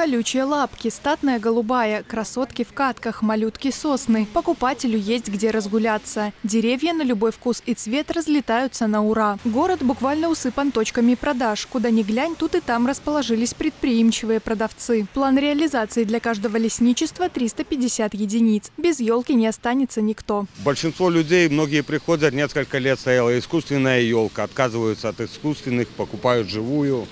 Колючие лапки, статная голубая, красотки в катках, малютки сосны. Покупателю есть где разгуляться. Деревья на любой вкус и цвет разлетаются на ура. Город буквально усыпан точками продаж. Куда ни глянь, тут и там расположились предприимчивые продавцы. План реализации для каждого лесничества 350 единиц. Без елки не останется никто. Большинство людей, многие приходят, несколько лет стояла искусственная елка, отказываются от искусственных, покупают живую,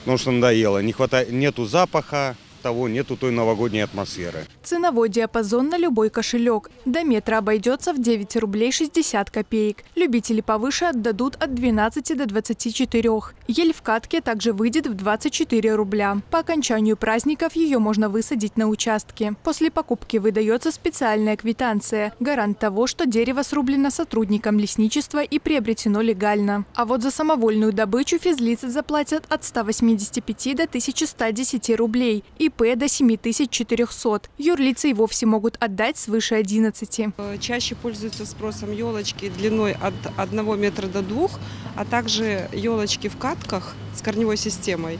потому что надоело. Не хватает, нету запаха, того нету той новогодней атмосферы. Ценовой диапазон на любой кошелек. До метра обойдется в 9 рублей 60 копеек. Любители повыше отдадут от 12 до 24. Ель в катке также выйдет в 24 рубля. По окончанию праздников ее можно высадить на участке. После покупки выдается специальная квитанция. Гарант того, что дерево срублено сотрудником лесничества и приобретено легально. А вот за самовольную добычу физлицы заплатят от 185 до 1110 рублей и ИП до 7400. Юрлицы и вовсе могут отдать свыше 11. Чаще пользуются спросом елочки длиной от 1 метра до 2, а также елочки в катках с корневой системой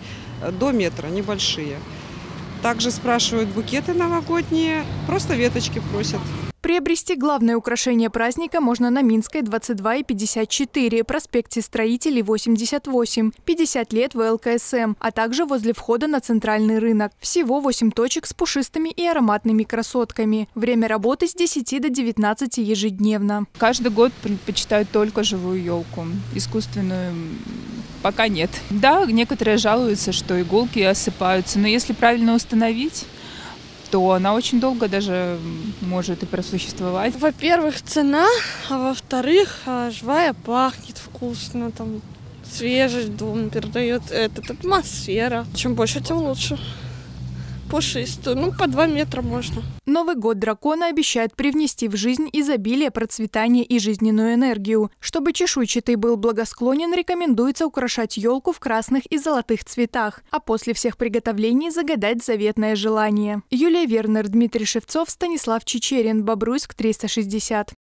до метра, небольшие. Также спрашивают букеты новогодние, просто веточки просят. Приобрести главное украшение праздника можно на Минской 22 и 54, проспекте Строителей 88, 50 лет в ЛКСМ, а также возле входа на центральный рынок. Всего 8 точек с пушистыми и ароматными красотками. Время работы с 10 до 19 ежедневно. Каждый год предпочитают только живую елку. Искусственную пока нет. Да, некоторые жалуются, что иголки осыпаются, но если правильно установить, то она очень долго даже может и просуществовать. Во-первых, цена, а во-вторых, а, живая пахнет вкусно, там свежесть дом передает этот атмосфера. Чем больше, тем лучше пушистую. Ну, по 2 метра можно. Новый год дракона обещает привнести в жизнь изобилие, процветание и жизненную энергию. Чтобы чешуйчатый был благосклонен, рекомендуется украшать елку в красных и золотых цветах, а после всех приготовлений загадать заветное желание. Юлия Вернер, Дмитрий Шевцов, Станислав Чечерин, Бобруйск, 360.